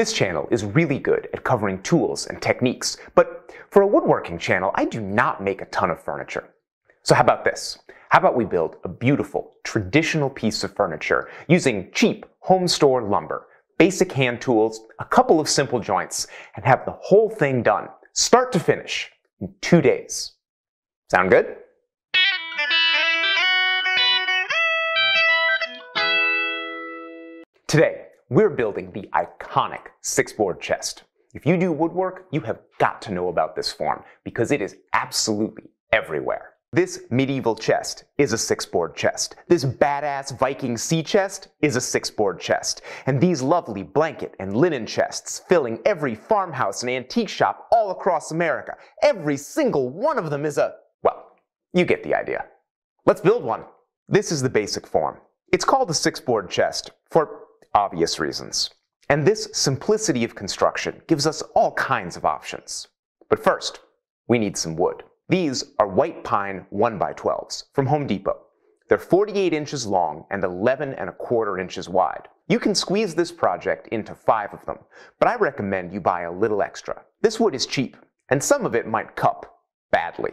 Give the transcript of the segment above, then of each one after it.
This channel is really good at covering tools and techniques, but for a woodworking channel, I do not make a ton of furniture. So how about this? How about we build a beautiful, traditional piece of furniture using cheap home store lumber, basic hand tools, a couple of simple joints, and have the whole thing done, start to finish, in two days. Sound good? Today, we're building the iconic six-board chest. If you do woodwork, you have got to know about this form because it is absolutely everywhere. This medieval chest is a six-board chest. This badass Viking sea chest is a six-board chest. And these lovely blanket and linen chests filling every farmhouse and antique shop all across America, every single one of them is a, well, you get the idea. Let's build one. This is the basic form. It's called a six-board chest for obvious reasons. And this simplicity of construction gives us all kinds of options. But first, we need some wood. These are white pine 1x12s from Home Depot. They're 48 inches long and 11 and a quarter inches wide. You can squeeze this project into five of them, but I recommend you buy a little extra. This wood is cheap, and some of it might cup badly.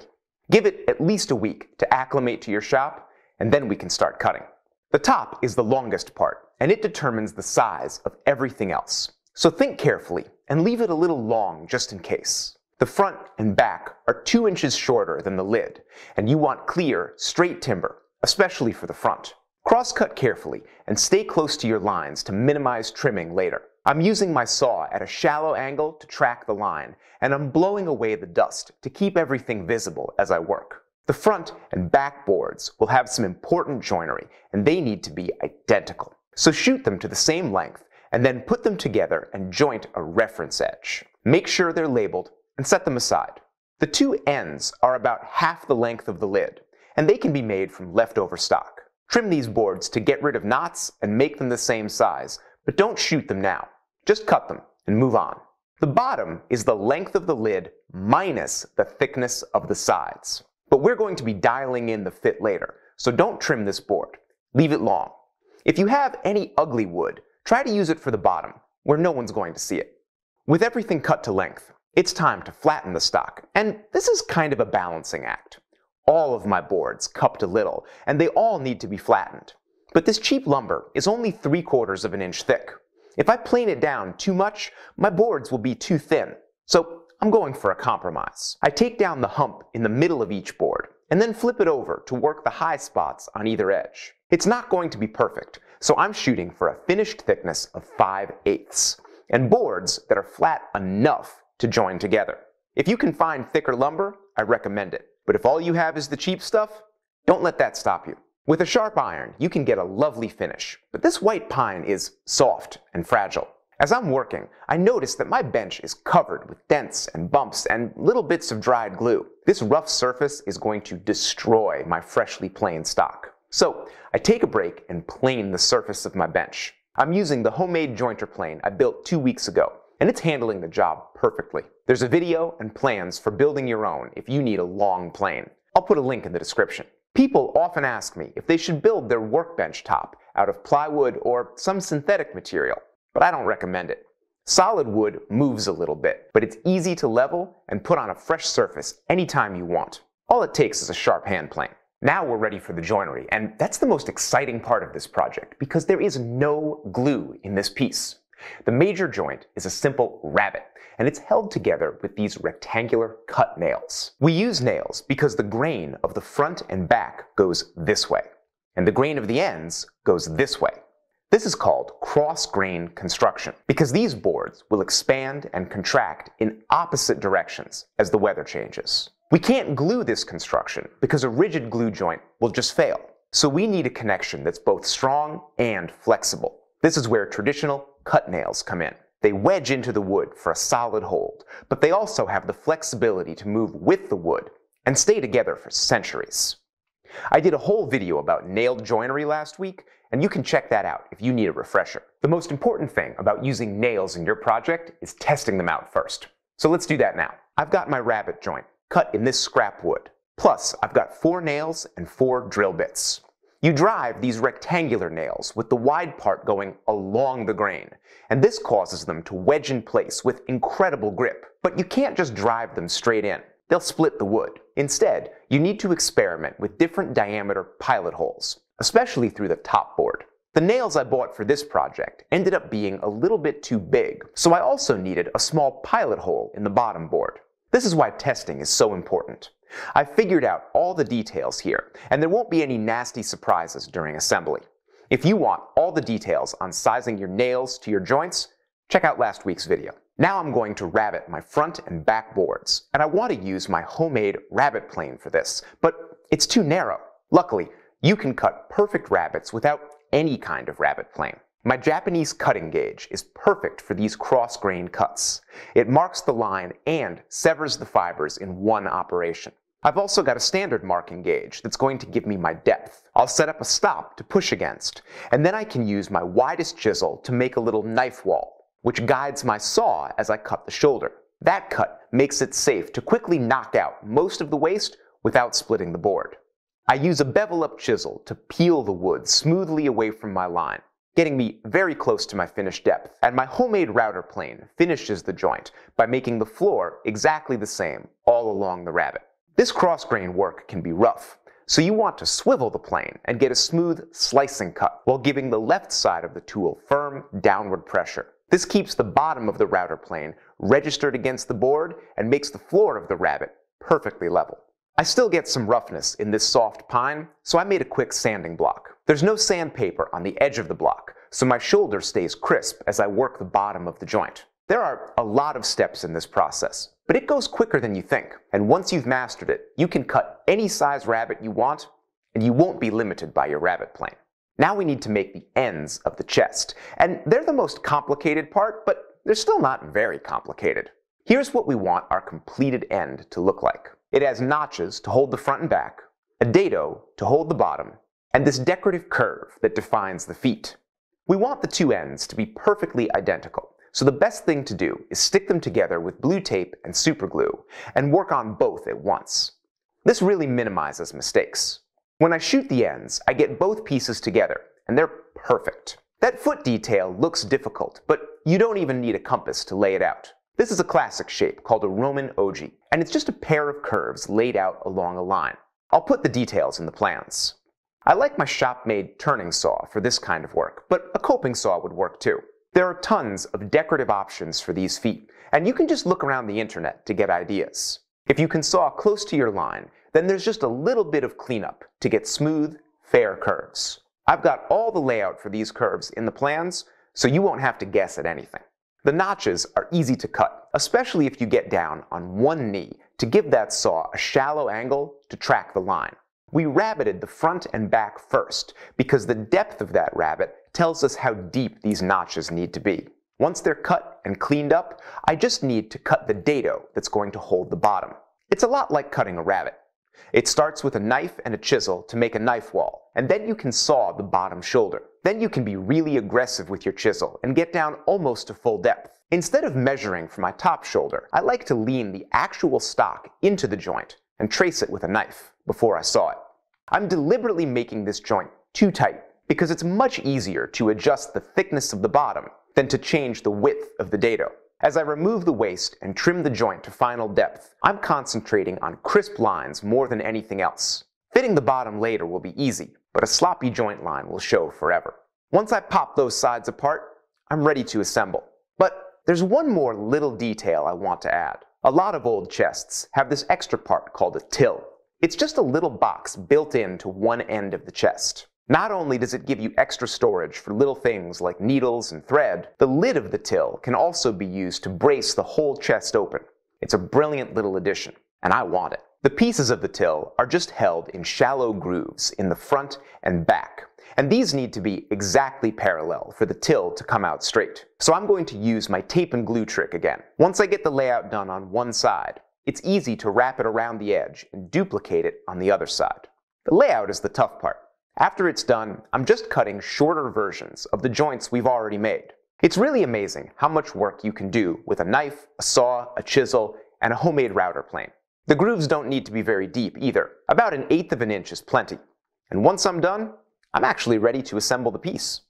Give it at least a week to acclimate to your shop, and then we can start cutting. The top is the longest part, and it determines the size of everything else. So think carefully and leave it a little long just in case. The front and back are two inches shorter than the lid, and you want clear, straight timber, especially for the front. Cross-cut carefully and stay close to your lines to minimize trimming later. I'm using my saw at a shallow angle to track the line, and I'm blowing away the dust to keep everything visible as I work. The front and back boards will have some important joinery, and they need to be identical. So shoot them to the same length, and then put them together and joint a reference edge. Make sure they're labeled, and set them aside. The two ends are about half the length of the lid, and they can be made from leftover stock. Trim these boards to get rid of knots and make them the same size, but don't shoot them now. Just cut them and move on. The bottom is the length of the lid minus the thickness of the sides. But we're going to be dialing in the fit later, so don't trim this board. Leave it long. If you have any ugly wood, try to use it for the bottom, where no one's going to see it. With everything cut to length, it's time to flatten the stock, and this is kind of a balancing act. All of my boards cupped a little, and they all need to be flattened. But this cheap lumber is only 3 quarters of an inch thick. If I plane it down too much, my boards will be too thin. So I'm going for a compromise. I take down the hump in the middle of each board, and then flip it over to work the high spots on either edge. It's not going to be perfect, so I'm shooting for a finished thickness of 5 eighths, and boards that are flat enough to join together. If you can find thicker lumber, I recommend it. But if all you have is the cheap stuff, don't let that stop you. With a sharp iron, you can get a lovely finish, but this white pine is soft and fragile. As I'm working, I notice that my bench is covered with dents and bumps and little bits of dried glue. This rough surface is going to destroy my freshly planed stock. So I take a break and plane the surface of my bench. I'm using the homemade jointer plane I built two weeks ago, and it's handling the job perfectly. There's a video and plans for building your own if you need a long plane. I'll put a link in the description. People often ask me if they should build their workbench top out of plywood or some synthetic material but I don't recommend it. Solid wood moves a little bit, but it's easy to level and put on a fresh surface anytime you want. All it takes is a sharp hand plane. Now we're ready for the joinery, and that's the most exciting part of this project because there is no glue in this piece. The major joint is a simple rabbet, and it's held together with these rectangular cut nails. We use nails because the grain of the front and back goes this way, and the grain of the ends goes this way. This is called cross-grain construction because these boards will expand and contract in opposite directions as the weather changes. We can't glue this construction because a rigid glue joint will just fail. So we need a connection that's both strong and flexible. This is where traditional cut nails come in. They wedge into the wood for a solid hold, but they also have the flexibility to move with the wood and stay together for centuries. I did a whole video about nailed joinery last week, and you can check that out if you need a refresher. The most important thing about using nails in your project is testing them out first. So let's do that now. I've got my rabbet joint cut in this scrap wood. Plus, I've got four nails and four drill bits. You drive these rectangular nails with the wide part going along the grain, and this causes them to wedge in place with incredible grip. But you can't just drive them straight in. They'll split the wood. Instead, you need to experiment with different diameter pilot holes, especially through the top board. The nails I bought for this project ended up being a little bit too big, so I also needed a small pilot hole in the bottom board. This is why testing is so important. I've figured out all the details here, and there won't be any nasty surprises during assembly. If you want all the details on sizing your nails to your joints, check out last week's video. Now I'm going to rabbet my front and back boards, and I want to use my homemade rabbet plane for this, but it's too narrow. Luckily, you can cut perfect rabbets without any kind of rabbet plane. My Japanese cutting gauge is perfect for these cross-grain cuts. It marks the line and severs the fibers in one operation. I've also got a standard marking gauge that's going to give me my depth. I'll set up a stop to push against, and then I can use my widest chisel to make a little knife wall, which guides my saw as I cut the shoulder. That cut makes it safe to quickly knock out most of the waste without splitting the board. I use a bevel-up chisel to peel the wood smoothly away from my line, getting me very close to my finished depth. And my homemade router plane finishes the joint by making the floor exactly the same all along the rabbet. This cross-grain work can be rough, so you want to swivel the plane and get a smooth slicing cut while giving the left side of the tool firm downward pressure. This keeps the bottom of the router plane registered against the board and makes the floor of the rabbet perfectly level. I still get some roughness in this soft pine, so I made a quick sanding block. There's no sandpaper on the edge of the block, so my shoulder stays crisp as I work the bottom of the joint. There are a lot of steps in this process, but it goes quicker than you think, and once you've mastered it, you can cut any size rabbet you want, and you won't be limited by your rabbet plane. Now we need to make the ends of the chest, and they're the most complicated part, but they're still not very complicated. Here's what we want our completed end to look like. It has notches to hold the front and back, a dado to hold the bottom, and this decorative curve that defines the feet. We want the two ends to be perfectly identical, so the best thing to do is stick them together with blue tape and superglue and work on both at once. This really minimizes mistakes. When I shoot the ends, I get both pieces together, and they're perfect. That foot detail looks difficult, but you don't even need a compass to lay it out. This is a classic shape called a Roman ogee, and it's just a pair of curves laid out along a line. I'll put the details in the plans. I like my shop-made turning saw for this kind of work, but a coping saw would work too. There are tons of decorative options for these feet, and you can just look around the internet to get ideas. If you can saw close to your line, then there's just a little bit of cleanup to get smooth, fair curves. I've got all the layout for these curves in the plans, so you won't have to guess at anything. The notches are easy to cut, especially if you get down on one knee to give that saw a shallow angle to track the line. We rabbeted the front and back first because the depth of that rabbet tells us how deep these notches need to be. Once they're cut and cleaned up, I just need to cut the dado that's going to hold the bottom. It's a lot like cutting a rabbet. It starts with a knife and a chisel to make a knife wall, and then you can saw the bottom shoulder. Then you can be really aggressive with your chisel and get down almost to full depth. Instead of measuring for my top shoulder, I like to lean the actual stock into the joint and trace it with a knife before I saw it. I'm deliberately making this joint too tight because it's much easier to adjust the thickness of the bottom than to change the width of the dado. As I remove the waste and trim the joint to final depth, I'm concentrating on crisp lines more than anything else. Fitting the bottom later will be easy, but a sloppy joint line will show forever. Once I pop those sides apart, I'm ready to assemble. But there's one more little detail I want to add. A lot of old chests have this extra part called a till. It's just a little box built into one end of the chest. Not only does it give you extra storage for little things like needles and thread, the lid of the till can also be used to brace the whole chest open. It's a brilliant little addition, and I want it. The pieces of the till are just held in shallow grooves in the front and back, and these need to be exactly parallel for the till to come out straight. So I'm going to use my tape and glue trick again. Once I get the layout done on one side, it's easy to wrap it around the edge and duplicate it on the other side. The layout is the tough part. After it's done, I'm just cutting shorter versions of the joints we've already made. It's really amazing how much work you can do with a knife, a saw, a chisel, and a homemade router plane. The grooves don't need to be very deep either. About an eighth of an inch is plenty. And once I'm done, I'm actually ready to assemble the piece.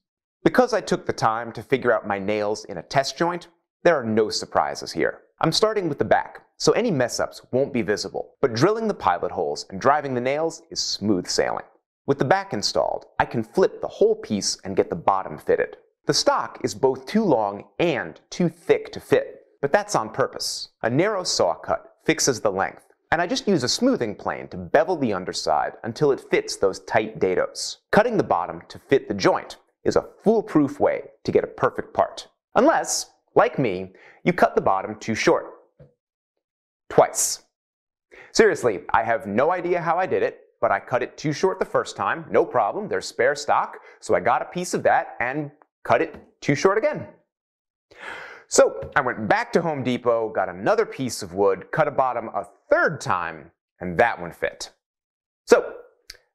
Because I took the time to figure out my nails in a test joint, there are no surprises here. I'm starting with the back, so any mess-ups won't be visible, but drilling the pilot holes and driving the nails is smooth sailing. With the back installed, I can flip the whole piece and get the bottom fitted. The stock is both too long and too thick to fit, but that's on purpose. A narrow saw cut fixes the length, and I just use a smoothing plane to bevel the underside until it fits those tight dados. Cutting the bottom to fit the joint is a foolproof way to get a perfect part. Unless, like me, you cut the bottom too short. Twice. Seriously, I have no idea how I did it, but I cut it too short the first time, no problem, there's spare stock, so I got a piece of that and cut it too short again. So I went back to Home Depot, got another piece of wood, cut a bottom a third time, and that one fit. So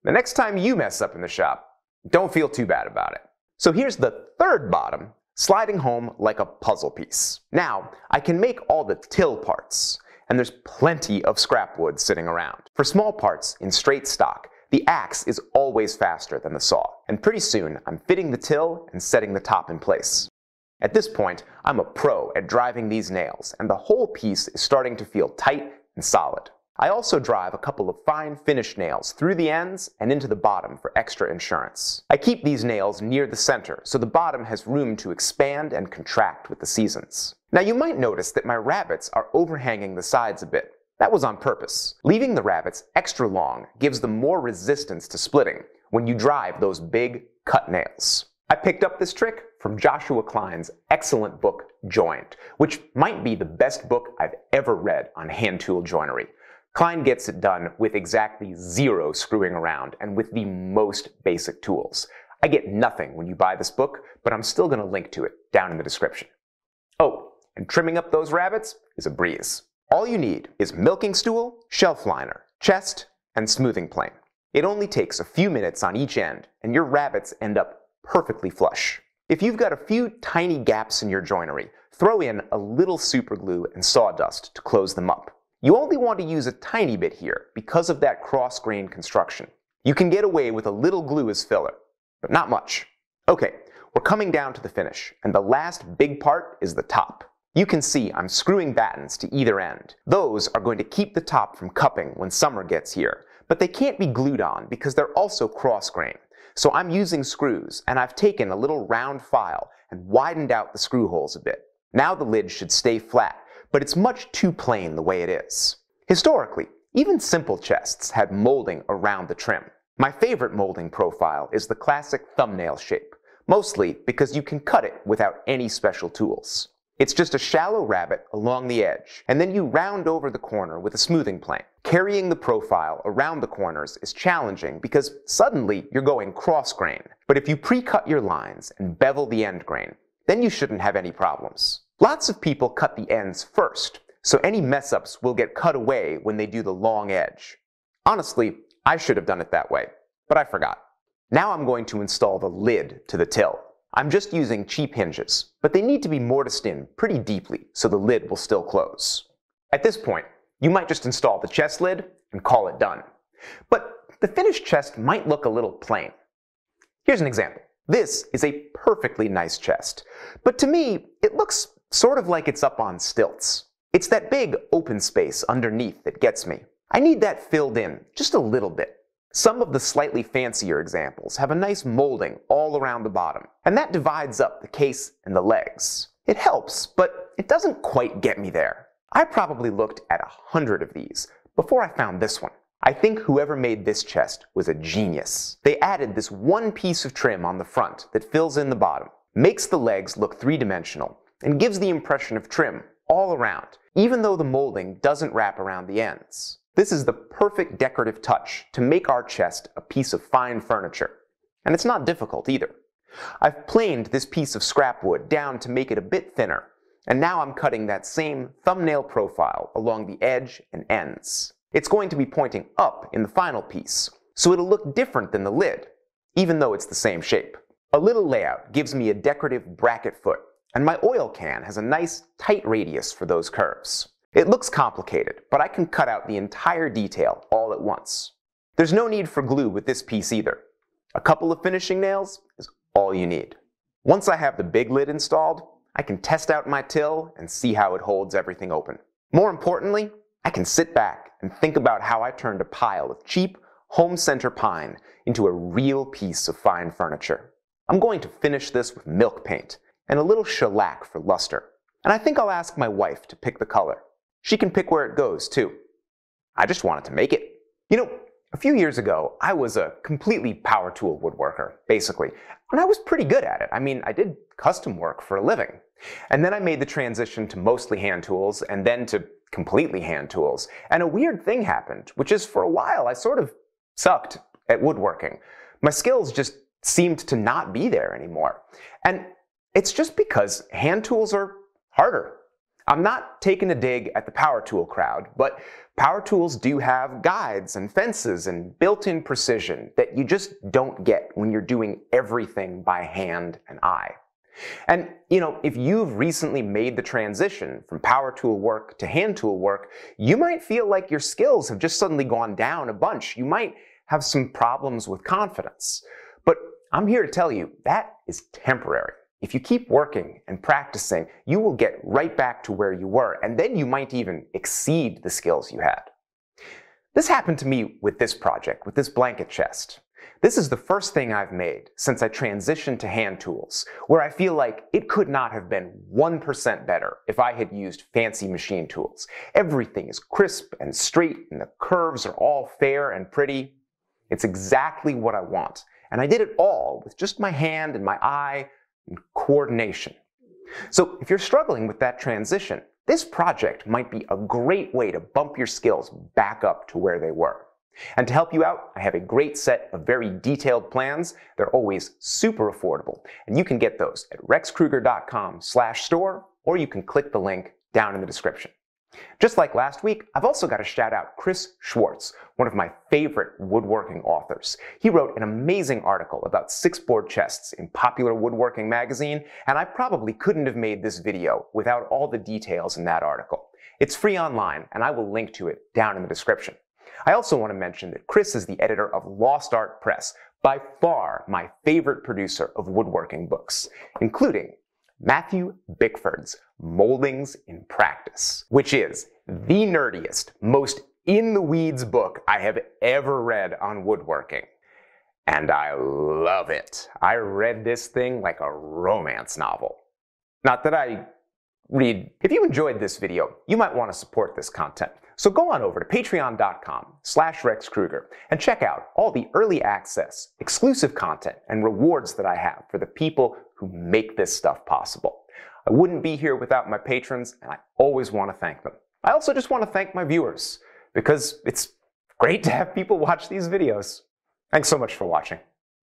the next time you mess up in the shop, don't feel too bad about it. So here's the third bottom, sliding home like a puzzle piece. Now, I can make all the till parts, and there's plenty of scrap wood sitting around. For small parts in straight stock, the axe is always faster than the saw, and pretty soon I'm fitting the till and setting the top in place. At this point, I'm a pro at driving these nails, and the whole piece is starting to feel tight and solid. I also drive a couple of fine finish nails through the ends and into the bottom for extra insurance. I keep these nails near the center so the bottom has room to expand and contract with the seasons. Now you might notice that my rabbets are overhanging the sides a bit. That was on purpose. Leaving the rabbets extra long gives them more resistance to splitting when you drive those big cut nails. I picked up this trick from Joshua Klein's excellent book, Joined, which might be the best book I've ever read on hand tool joinery. Klein gets it done with exactly zero screwing around and with the most basic tools. I get nothing when you buy this book, but I'm still going to link to it down in the description. Oh, and trimming up those rabbets is a breeze. All you need is milking stool, shelf liner, chest, and smoothing plane. It only takes a few minutes on each end, and your rabbets end up perfectly flush. If you've got a few tiny gaps in your joinery, throw in a little superglue and sawdust to close them up. You only want to use a tiny bit here because of that cross-grain construction. You can get away with a little glue as filler, but not much. Okay, we're coming down to the finish, and the last big part is the top. You can see I'm screwing battens to either end. Those are going to keep the top from cupping when summer gets here, but they can't be glued on because they're also cross-grain. So I'm using screws, and I've taken a little round file and widened out the screw holes a bit. Now the lid should stay flat, but it's much too plain the way it is. Historically, even simple chests had molding around the trim. My favorite molding profile is the classic thumbnail shape, mostly because you can cut it without any special tools. It's just a shallow rabbet along the edge, and then you round over the corner with a smoothing plane. Carrying the profile around the corners is challenging because suddenly you're going cross grain. But if you pre-cut your lines and bevel the end grain, then you shouldn't have any problems. Lots of people cut the ends first, so any mess-ups will get cut away when they do the long edge. Honestly, I should have done it that way, but I forgot. Now I'm going to install the lid to the till. I'm just using cheap hinges, but they need to be mortised in pretty deeply so the lid will still close. At this point, you might just install the chest lid and call it done. But the finished chest might look a little plain. Here's an example. This is a perfectly nice chest, but to me, it looks sort of like it's up on stilts. It's that big open space underneath that gets me. I need that filled in just a little bit. Some of the slightly fancier examples have a nice molding all around the bottom, and that divides up the case and the legs. It helps, but it doesn't quite get me there. I probably looked at a hundred of these before I found this one. I think whoever made this chest was a genius. They added this one piece of trim on the front that fills in the bottom, makes the legs look three-dimensional, and gives the impression of trim all around, even though the molding doesn't wrap around the ends. This is the perfect decorative touch to make our chest a piece of fine furniture. And it's not difficult either. I've planed this piece of scrap wood down to make it a bit thinner, and now I'm cutting that same thumbnail profile along the edge and ends. It's going to be pointing up in the final piece, so it'll look different than the lid, even though it's the same shape. A little layout gives me a decorative bracket foot, and my oil can has a nice tight radius for those curves. It looks complicated, but I can cut out the entire detail all at once. There's no need for glue with this piece either. A couple of finishing nails is all you need. Once I have the big lid installed, I can test out my till and see how it holds everything open. More importantly, I can sit back and think about how I turned a pile of cheap home center pine into a real piece of fine furniture. I'm going to finish this with milk paint and a little shellac for luster. And I think I'll ask my wife to pick the color. She can pick where it goes, too. I just wanted to make it. You know, a few years ago, I was a completely power tool woodworker, basically, and I was pretty good at it. I mean, I did custom work for a living. And then I made the transition to mostly hand tools and then to completely hand tools. And a weird thing happened, which is for a while I sort of sucked at woodworking. My skills just seemed to not be there anymore. And it's just because hand tools are harder. I'm not taking a dig at the power tool crowd, but power tools do have guides and fences and built-in precision that you just don't get when you're doing everything by hand and eye. And, you know, if you've recently made the transition from power tool work to hand tool work, you might feel like your skills have just suddenly gone down a bunch. You might have some problems with confidence. But I'm here to tell you that is temporary. If you keep working and practicing, you will get right back to where you were, and then you might even exceed the skills you had. This happened to me with this project, with this blanket chest. This is the first thing I've made since I transitioned to hand tools, where I feel like it could not have been 1% better if I had used fancy machine tools. Everything is crisp and straight, and the curves are all fair and pretty. It's exactly what I want. And I did it all with just my hand and my eye, and coordination. So if you're struggling with that transition, this project might be a great way to bump your skills back up to where they were. And to help you out, I have a great set of very detailed plans. They're always super affordable, and you can get those at rexkrueger.com slash store or you can click the link down in the description. Just like last week, I've also got to shout out Chris Schwarz, one of my favorite woodworking authors. He wrote an amazing article about six-board chests in Popular Woodworking magazine, and I probably couldn't have made this video without all the details in that article. It's free online, and I will link to it down in the description. I also want to mention that Chris is the editor of Lost Art Press, by far my favorite producer of woodworking books, including Matthew Bickford's Moldings in Practice, which is the nerdiest, most in the weeds book I have ever read on woodworking. And I love it. I read this thing like a romance novel. Not that I read. If you enjoyed this video, you might want to support this content. So go on over to patreon.com slash Rex Krueger and check out all the early access, exclusive content, and rewards that I have for the people who make this stuff possible. I wouldn't be here without my patrons, and I always want to thank them. I also just want to thank my viewers, because it's great to have people watch these videos. Thanks so much for watching.